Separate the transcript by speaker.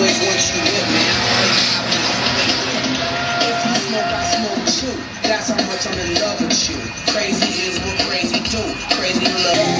Speaker 1: always want you with me. If you smoke, I smoke too. That's how much I'm in love with you. Crazy is what crazy do. Crazy love.